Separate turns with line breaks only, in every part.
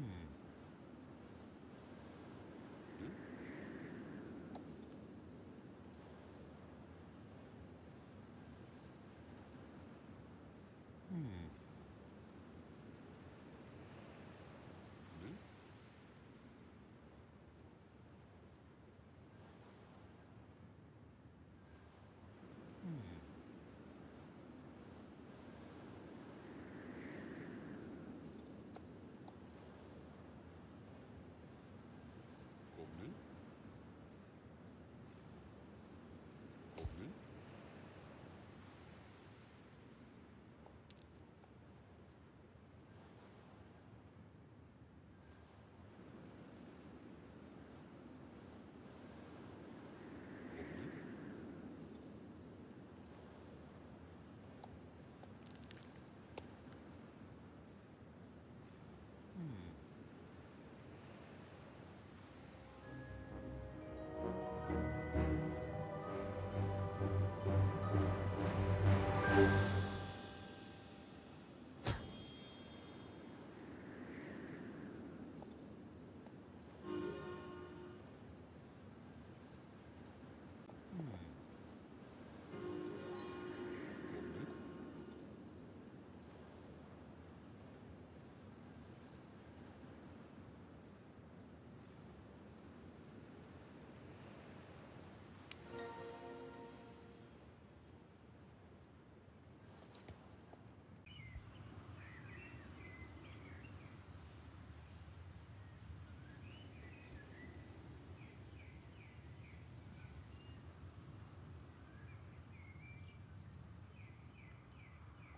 Hmm.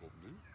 probleem.